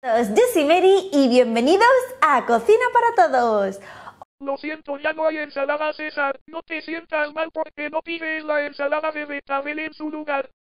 Yo soy Mary y bienvenidos a Cocina para Todos. Lo siento, ya no hay ensalada César. No te sientas mal porque no pides la ensalada de betabel en su lugar.